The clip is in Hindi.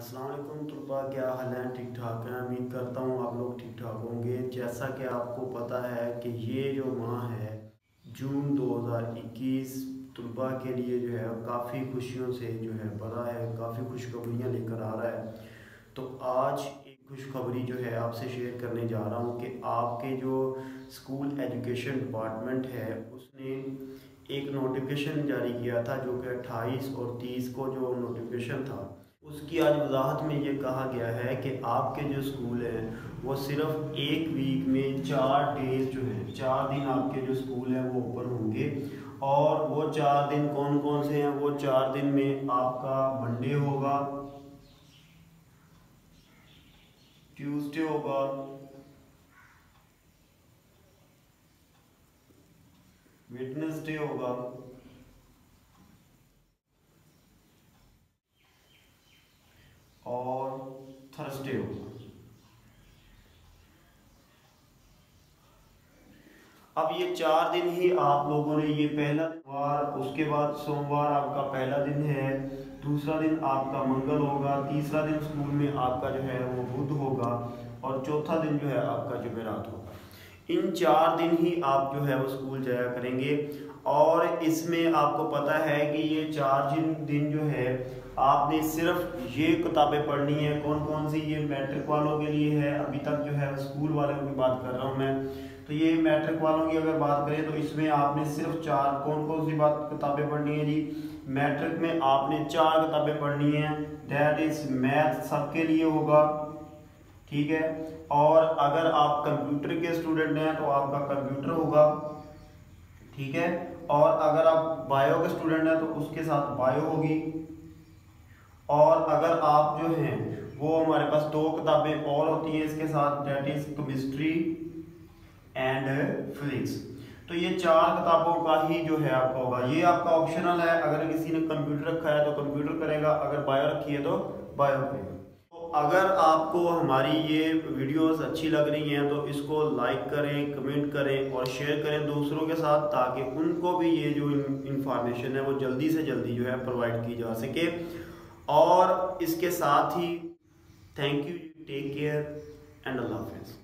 असलम तलबा क्या हाल है? ठीक ठाक हैं। उम्मीद करता हूँ आप लोग ठीक ठाक होंगे। जैसा कि आपको पता है कि ये जो माह है, जून 2021 तलबा के लिए जो है, काफ़ी खुशियों से जो है भरा है, काफ़ी खुशखबरियाँ लेकर आ रहा है। तो आज एक खुशखबरी जो है आपसे शेयर करने जा रहा हूँ कि आपके जो स्कूल एजुकेशन डिपार्टमेंट है, उसने एक नोटिफिकेशन जारी किया था, जो कि 28 और 30 को जो नोटिफिकेशन था। उसकी आज वजाहत में ये कहा गया है कि आपके जो स्कूल हैं, वो सिर्फ़ एक वीक में चार डेज़ जो है, चार दिन आपके जो स्कूल हैं, वो ओपन होंगे। और वो चार दिन कौन कौन से हैं? वो चार दिन में आपका मंडे होगा ट्यूसडे होगा वेटनेसडे होगा और होगा अब ये चार दिन ही आप लोगों ने ये पहला वार, उसके बाद सोमवार आपका पहला दिन है, दूसरा दिन आपका मंगल होगा, तीसरा दिन स्कूल में आपका जो है वो बुध होगा, और चौथा दिन जो है आपका जुमेरात होगा। इन चार दिन ही आप जो है वो स्कूल जाया करेंगे। और इसमें आपको पता है कि ये चार दिन जो है, आपने सिर्फ़ ये किताबें पढ़नी है। कौन कौन सी? ये मैट्रिक वालों के लिए है। अभी तक जो है स्कूल वालों की बात कर रहा हूँ मैं। तो ये मैट्रिक वालों की अगर बात करें तो इसमें आपने सिर्फ़ चार कौन कौन सी बात किताबें पढ़नी है जी? मैट्रिक में आपने चार किताबें पढ़नी है। दैट इज़ मैथ सबके लिए होगा। ठीक है? और अगर आप कंप्यूटर के स्टूडेंट हैं तो आपका कंप्यूटर होगा। ठीक है? और अगर आप बायो के स्टूडेंट हैं तो उसके साथ बायो होगी। और अगर आप जो हैं, वो हमारे पास दो किताबें और होती हैं इसके साथ that is chemistry and physics तो ये चार किताबों का ही जो है आपका होगा। ये आपका ऑप्शनल है। अगर किसी ने कंप्यूटर रखा है तो कंप्यूटर करेगा। अगर बायो रखी है तो बायो करेगा। अगर आपको हमारी ये वीडियोस अच्छी लग रही हैं तो इसको लाइक करें कमेंट करें और शेयर करें दूसरों के साथ, ताकि उनको भी ये जो इंफॉर्मेशन है, वो जल्दी से जल्दी जो है प्रोवाइड की जा सके। और इसके साथ ही thank you take care and अल्लाह हाफिज़